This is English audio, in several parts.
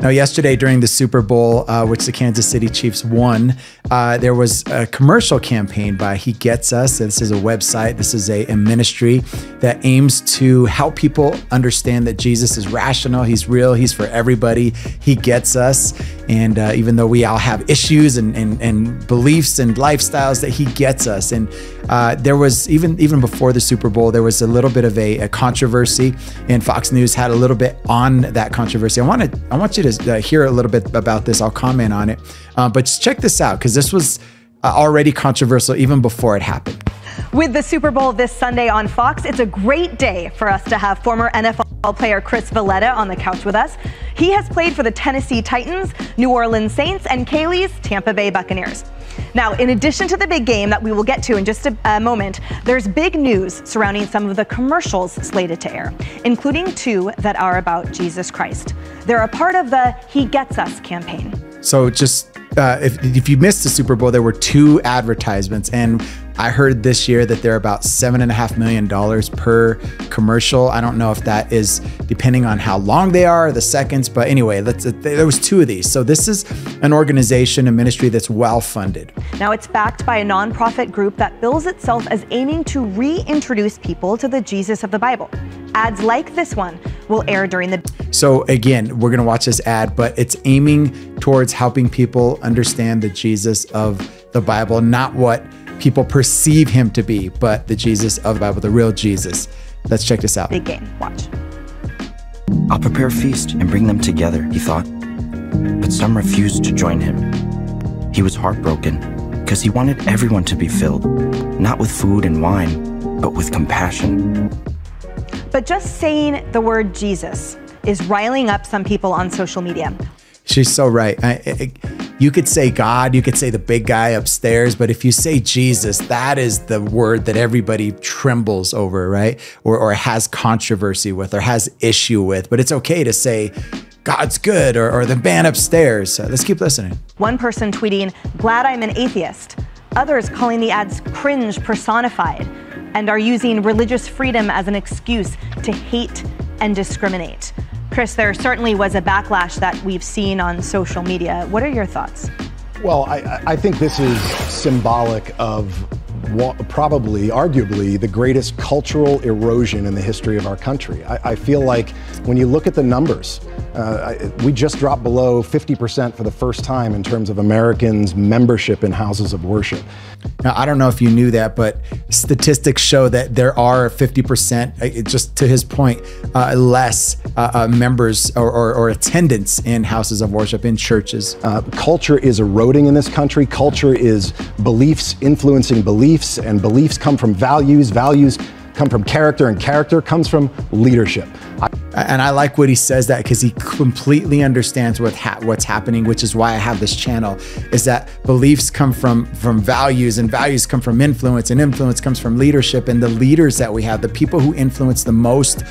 Now, yesterday during the Super Bowl, uh, which the Kansas City Chiefs won, uh, there was a commercial campaign by He Gets Us. This is a website, this is a, a, ministry that aims to help people understand that Jesus is rational, He's real, He's for everybody, He gets us. And uh, even though we all have issues and, and, and, beliefs and lifestyles, that He gets us. And uh, there was, even, even before the Super Bowl, there was a little bit of a, a controversy, and Fox News had a little bit on that controversy. I, wanted, I want you to to uh, hear a little bit about this, I'll comment on it. Uh, but check this out because this was uh, already controversial even before it happened. With the Super Bowl this Sunday on Fox, it's a great day for us to have former NFL player Chris Valletta on the couch with us. He has played for the Tennessee Titans, New Orleans Saints, and Kayleigh's Tampa Bay Buccaneers. Now, in addition to the big game that we will get to in just a, a, moment, there's big news surrounding some of the commercials slated to air, including two that are about Jesus Christ. They're a part of the He Gets Us campaign. So, just uh, if, if you missed the Super Bowl, there were two advertisements, and I heard this year that they're about seven and a half million dollars per commercial. I don't know if that is depending on how long they are, the seconds, but anyway, there was two of these. So this is an organization, a ministry that's well funded. Now it's backed by a nonprofit group that bills itself as aiming to reintroduce people to the Jesus of the Bible. Ads like this one will air during the. So again, we're going to watch this ad, but it's aiming towards helping people understand the Jesus of the Bible, not what people perceive him to be, but the Jesus of the Bible, the real Jesus. Let's check this out. Big game. Watch. I'll prepare a feast and bring them together, he thought. But some refused to join him. He was heartbroken because he wanted everyone to be filled, not with food and wine, but with compassion. But just saying the word Jesus is riling up some people on social media. She's so right. I, I, you could say God, you could say the big guy upstairs, but if you say Jesus, that is the word that everybody trembles over, right? Or, or has controversy with or has issue with. But it's okay to say, God's good or, or the man upstairs. Uh, let's keep listening. One person tweeting, Glad I'm an atheist. Others calling the ads cringe personified and are using religious freedom as an excuse to hate and discriminate. Chris, there certainly was a backlash that we've seen on social media. What are your thoughts? Well, I, I think this is symbolic of probably, arguably, the greatest cultural erosion in the history of our country. I, I feel like when you look at the numbers, uh, we just dropped below 50% for the first time in terms of Americans' membership in houses of worship. Now, I don't know if you knew that, but statistics show that there are 50%, uh, just to his point, uh, less uh, uh, members or, or, or, attendance in houses of worship, in churches. Uh, culture is eroding in this country. Culture is beliefs influencing beliefs, and beliefs come from values. Values come from character, and character comes from leadership. And I like what he says that because he completely understands what ha- what's happening, which is why I have this channel. Is that beliefs come from from values, and values come from influence, and influence comes from leadership, and the leaders that we have, the people who influence the most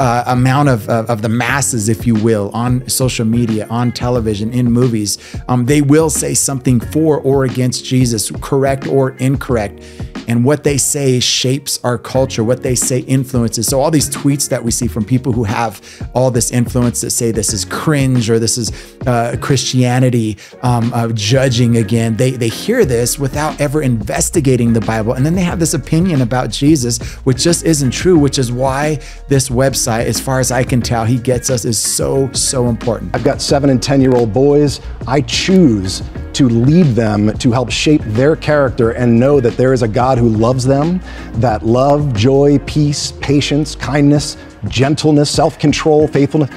uh, amount of, of, of, the masses, if you will, on social media, on television, in movies, um, they will say something for or against Jesus, correct or incorrect and what they say shapes our culture, what they say influences. So all these tweets that we see from people who have all this influence that say this is cringe or this is uh, Christianity um, uh, judging again, they they hear this without ever investigating the Bible, and then they have this opinion about Jesus, which just isn't true. Which is why this website, as far as I can tell, he gets us is so so important. I've got seven and ten year old boys. I choose to lead them to help shape their character and know that there is a God who loves them, that love, joy, peace, patience, kindness, gentleness, self control, faithfulness,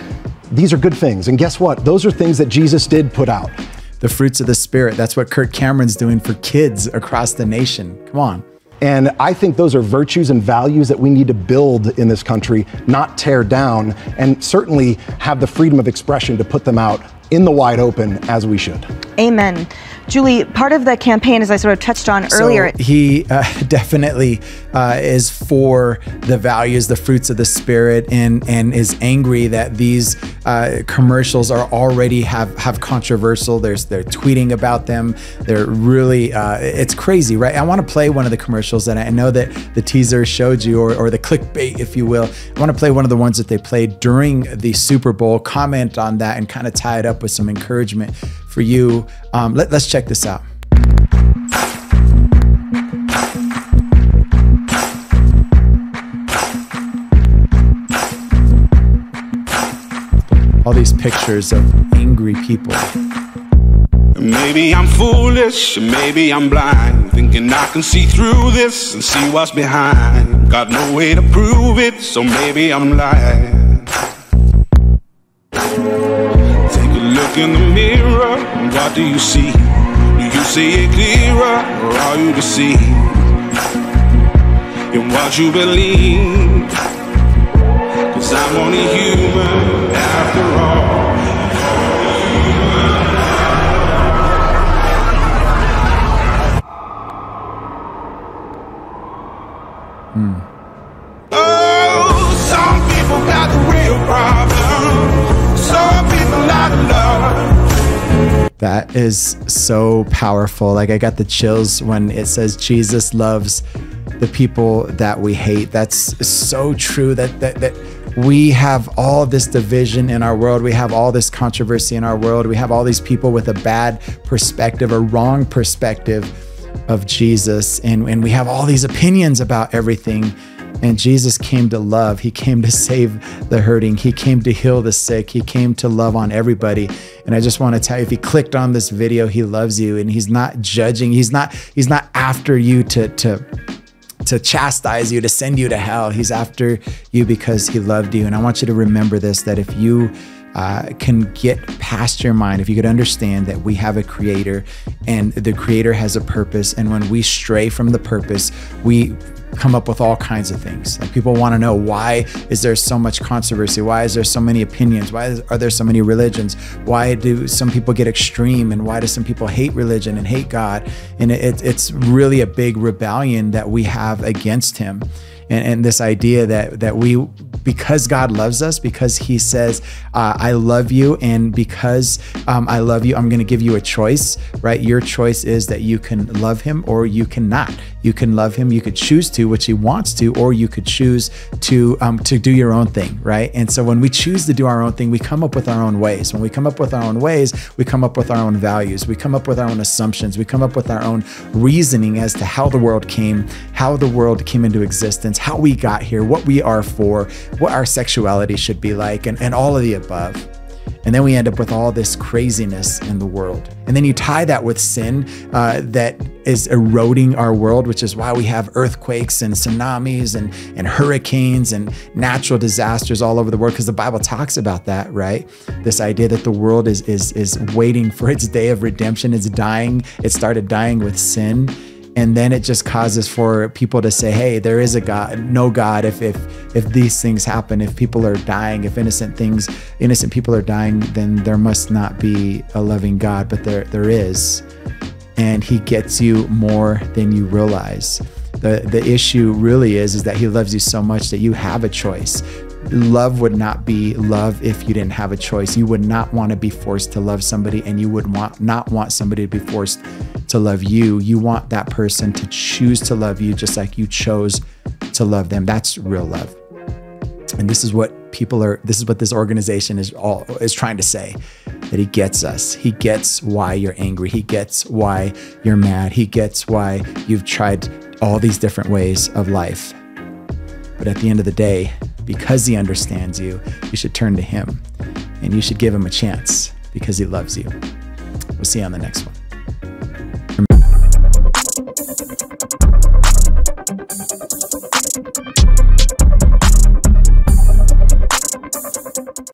these are good things. And guess what? Those are things that Jesus did put out. The fruits of the Spirit. That's what Kirk Cameron's doing for kids across the nation. Come on. And I think those are virtues and values that we need to build in this country, not tear down, and certainly have the freedom of expression to put them out in the wide open as we should. Amen. Julie, part of the campaign, as I sort of touched on earlier, so he uh, definitely uh, is for the values, the fruits of the spirit, and and is angry that these uh, commercials are already have have controversial. There's they're tweeting about them. They're really uh, it's crazy, right? I want to play one of the commercials, and I know that the teaser showed you, or or the clickbait, if you will. I want to play one of the ones that they played during the Super Bowl. Comment on that and kind of tie it up with some encouragement for you. Um, let, let's check this out. All these pictures of angry people. Maybe I'm foolish, maybe I'm blind, thinking I can see through this and see what's behind. Got no way to prove it, so maybe I'm lying. What do you see? Do you see it clearer, or are you deceived in what you believe? Cause I'm only human after all. That is so powerful. Like I got the chills when it says Jesus loves the people that we hate. That's so true that that that we have all this division in our world. We have all this controversy in our world. We have all these people with a bad perspective, a wrong perspective of Jesus. And, and we have all these opinions about everything. And Jesus came to love. He came to save the hurting. He came to heal the sick. He came to love on everybody. And I just want to tell you, if you clicked on this video, he loves you and he's not judging. He's not, he's not after you to, to, to chastise you, to send you to hell. He's after you because he loved you. And I want you to remember this that if you uh, can get past your mind, if you could understand that we have a creator and the creator has a purpose, and when we stray from the purpose, we come up with all kinds of things. Like people want to know why is there so much controversy? Why is there so many opinions? Why is, are there so many religions? Why do some people get extreme? And why do some people hate religion and hate God? And it, it's really a big rebellion that we have against Him. And, and this idea that that we because God loves us, because He says, uh, I love you, and because um, I love you, I'm going to give you a choice, right? Your choice is that you can love Him or you cannot. You can love Him, you could choose to, which He wants to, or you could choose to um, to do your own thing, right? And so when we choose to do our own thing, we come up with our own ways. When we come up with our own ways, we come up with our own values. We come up with our own assumptions. We come up with our own reasoning as to how the world came, how the world came into existence, how we got here, what we are for, what our sexuality should be like, and, and all of the above. And then we end up with all this craziness in the world. And then you tie that with sin uh, that is eroding our world, which is why we have earthquakes and tsunamis and, and hurricanes and natural disasters all over the world, because the Bible talks about that, right? This idea that the world is, is, is waiting for its day of redemption. It's dying. It started dying with sin and then it just causes for people to say hey there is a god no god if if if these things happen. If people are dying if innocent things innocent people are dying then there must not be a loving god but there there is. And he gets you more than you realize. The the issue really is is that he loves you so much that you have a choice love would not be love if you didn't have a choice. You would not want to be forced to love somebody, and you would want not want somebody to be forced to love you. You want that person to choose to love you just like you chose to love them. That's real love. And this is what people are this is what this organization is all is trying to say that he gets us. He gets why you're angry. He gets why you're mad. He gets why you've tried all these different ways of life. But at the end of the day, because he understands you, you should turn to him and you should give him a chance because he loves you. We'll see you on the next one.